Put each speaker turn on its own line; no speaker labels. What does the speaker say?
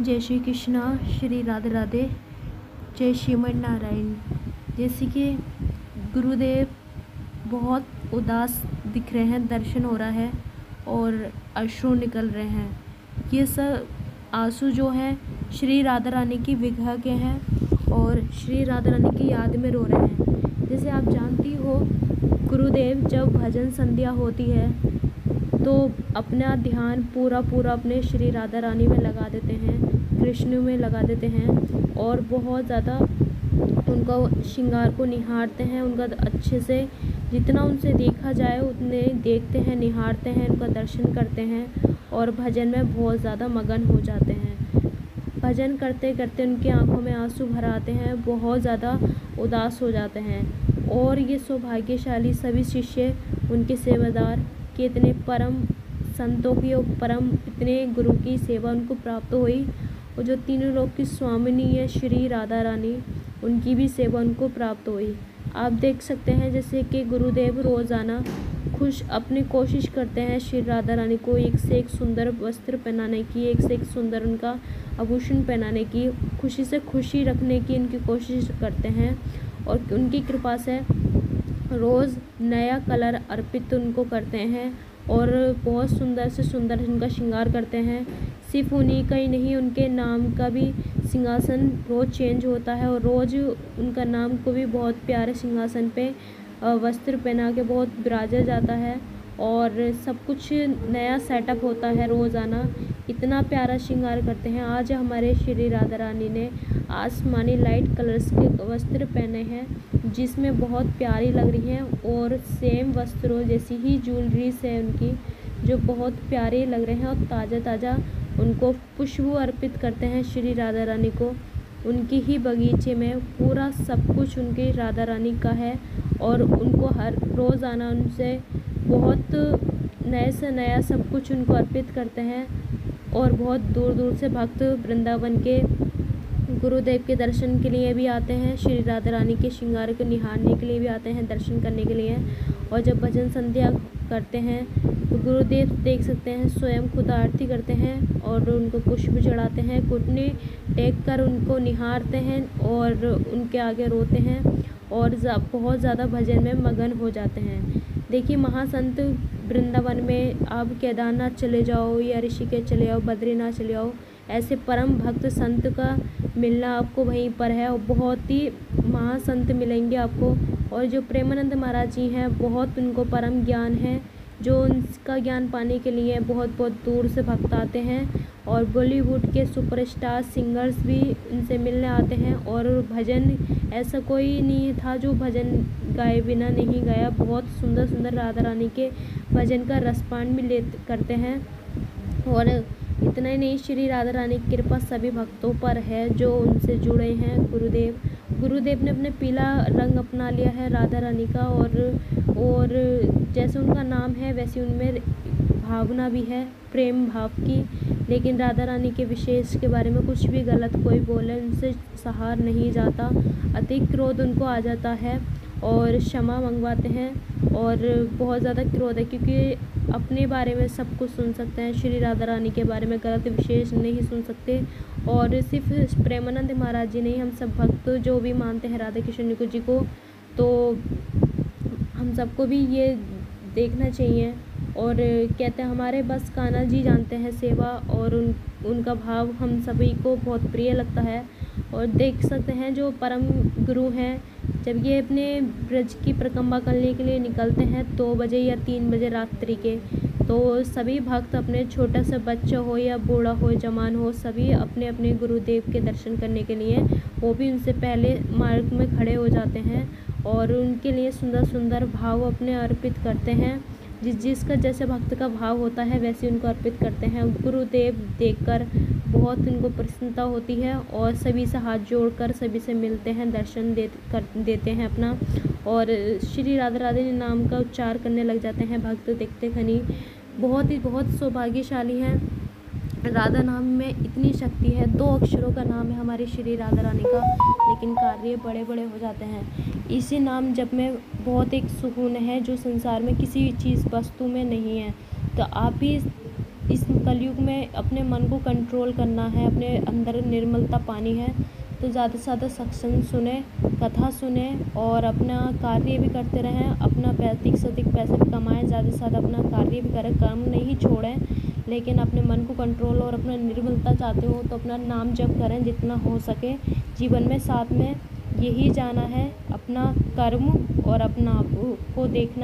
जय श्री कृष्णा, श्री राधे राधे, जय श्रीमन नारायण। जैसे कि गुरुदेव बहुत उदास दिख रहे हैं, दर्शन हो रहा है और अश्रु निकल रहे हैं। ये सब आँसू जो हैं, श्री राधा रानी की विघा के हैं और श्री राधा रानी की याद में रो रहे हैं। जैसे आप जानती हो, गुरुदेव जब भजन संध्या होती है तो अपना ध्यान पूरा पूरा अपने श्री राधा रानी में लगा देते हैं, कृष्ण में लगा देते हैं और बहुत ज़्यादा उनका श्रृंगार को निहारते हैं, उनका अच्छे से जितना उनसे देखा जाए उतने देखते हैं, निहारते हैं, उनका दर्शन करते हैं और भजन में बहुत ज़्यादा मगन हो जाते हैं। भजन करते करते उनकी आँखों में आँसू भर आते हैं, बहुत ज़्यादा उदास हो जाते हैं और ये सौभाग्यशाली सभी शिष्य उनके सेवादार कि इतने परम संतों की और परम इतने गुरु की सेवा उनको प्राप्त हुई और जो तीनों लोग की स्वामिनी है, श्री राधा रानी, उनकी भी सेवा उनको प्राप्त हुई। आप देख सकते हैं जैसे कि गुरुदेव रोज़ाना खुश अपनी कोशिश करते हैं श्री राधा रानी को एक से एक सुंदर वस्त्र पहनाने की, एक से एक सुंदर उनका आभूषण पहनाने की, खुशी से खुशी रखने की इनकी कोशिश करते हैं और उनकी कृपा से रोज़ नया कलर अर्पित उनको करते हैं और बहुत सुंदर से सुंदर उनका श्रृंगार करते हैं। सिर्फ़ उन्हीं का ही नहीं, उनके नाम का भी सिंहासन रोज़ चेंज होता है और रोज़ उनका नाम को भी बहुत प्यारे सिंहासन पे वस्त्र पहना के बहुत बिराजा जाता है और सब कुछ नया सेटअप होता है रोज़ाना इतना प्यारा श्रृंगार करते हैं। आज हमारे श्री राधा रानी ने आसमानी लाइट कलर्स के वस्त्र पहने हैं, जिसमें बहुत प्यारी लग रही हैं और सेम वस्त्रों जैसी ही ज्वेलरीज है उनकी, जो बहुत प्यारे लग रहे हैं और ताज़ा ताज़ा उनको पुष्प अर्पित करते हैं श्री राधा रानी को। उनकी ही बगीचे में पूरा सब कुछ उनकी राधा रानी का है और उनको हर रोज़ आना उनसे बहुत नए से नया सब कुछ उनको अर्पित करते हैं। और बहुत दूर दूर से भक्त वृंदावन के गुरुदेव के दर्शन के लिए भी आते हैं। श्री राधा रानी के श्रृंगार को निहारने के लिए भी आते हैं, दर्शन करने के लिए। और जब भजन संध्या करते हैं तो गुरुदेव देख सकते हैं, स्वयं खुद आरती करते हैं और उनको पुष्प चढ़ाते हैं, घुटने टेक कर उनको निहारते हैं और उनके आगे रोते हैं और बहुत ज़्यादा भजन में मगन हो जाते हैं। देखिए महासंत वृंदावन में आप केदारनाथ चले जाओ या ऋषिकेश चले जाओ, बद्रीनाथ चले जाओ, ऐसे परम भक्त संत का मिलना आपको वहीं पर है और बहुत ही महासंत मिलेंगे आपको। और जो प्रेमानंद महाराज जी हैं, बहुत उनको परम ज्ञान है, जो उनका ज्ञान पाने के लिए बहुत बहुत दूर से भक्त आते हैं। और बॉलीवुड के सुपरस्टार सिंगर्स भी इनसे मिलने आते हैं और भजन ऐसा कोई नहीं था जो भजन गाए बिना नहीं गाया। बहुत सुंदर सुंदर राधा रानी के भजन का रसपान भी ले करते हैं। और इतना ही नहीं, श्री राधा रानी की कृपा सभी भक्तों पर है जो उनसे जुड़े हैं। गुरुदेव गुरुदेव ने अपने पीला रंग अपना लिया है राधा रानी का और और जैसे उनका नाम है, वैसे उनमें भावना भी है, प्रेम भाव की। लेकिन राधा रानी के विशेष के बारे में कुछ भी गलत कोई बोले उनसे सहार नहीं जाता। अधिक क्रोध उनको आ जाता है और क्षमा मंगवाते हैं और बहुत ज़्यादा क्रोध है क्योंकि अपने बारे में सब कुछ सुन सकते हैं। श्री राधा रानी के बारे में गलत विशेष नहीं सुन सकते और सिर्फ़ प्रेमानंद महाराज जी नहीं, हम सब भक्त जो भी मानते हैं राधा कृष्ण जी को तो हम सबको भी ये देखना चाहिए। और कहते हैं, हमारे बस कान्हा जी जानते हैं सेवा और उन, उनका भाव हम सभी को बहुत प्रिय लगता है। और देख सकते हैं जो परम गुरु हैं, जब ये अपने ब्रज की परिक्रमा करने के लिए निकलते हैं दो बजे या तीन बजे रात्रि के तो सभी भक्त अपने छोटा सा बच्चा हो या बूढ़ा हो, जवान हो, सभी अपने अपने गुरुदेव के दर्शन करने के लिए, वो भी उनसे पहले मार्ग में खड़े हो जाते हैं और उनके लिए सुंदर सुंदर भाव अपने अर्पित करते हैं। जिस जिसका जैसे भक्त का भाव होता है, वैसे उनको अर्पित करते हैं। गुरुदेव देखकर बहुत उनको प्रसन्नता होती है और सभी से हाथ जोड़कर सभी से मिलते हैं, दर्शन दे, कर, देते हैं अपना। और श्री राधा राधे नाम का उच्चार करने लग जाते हैं भक्त देखते खनी। बहुत ही, बहुत सौभाग्यशाली हैं। राधा नाम में इतनी शक्ति है। दो अक्षरों का नाम है हमारे श्री राधा रानी का, लेकिन कार्य बड़े बड़े हो जाते हैं। इसी नाम जब में बहुत एक सुकून है जो संसार में किसी चीज़ वस्तु में नहीं है। तो आप भी इस कलयुग में अपने मन को कंट्रोल करना है, अपने अंदर निर्मलता पानी है तो ज़्यादा से ज़्यादा सत्संग सुने, कथा सुने और अपना कार्य भी करते रहें, अपना अधिक से अधिक पैसे भी कमाएँ, ज़्यादा से ज़्यादा अपना कार्य भी करें, कर्म नहीं छोड़ें। लेकिन अपने मन को कंट्रोल और अपना निर्मलता चाहते हो तो अपना नाम जप करें जितना हो सके। जीवन में साथ में यही जाना है, अपना कर्म और अपना आप को देखना।